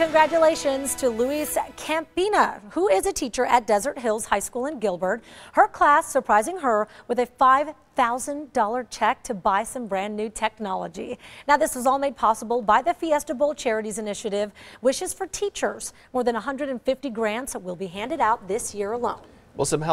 Congratulations to Louise Campina, who is a teacher at Desert Hills High School in Gilbert. Her class surprising her with a $5,000 check to buy some brand new technology. Now, this was all made possible by the Fiesta Bowl Charities Initiative, Wishes for Teachers. More than 150 grants will be handed out this year alone. Well, some help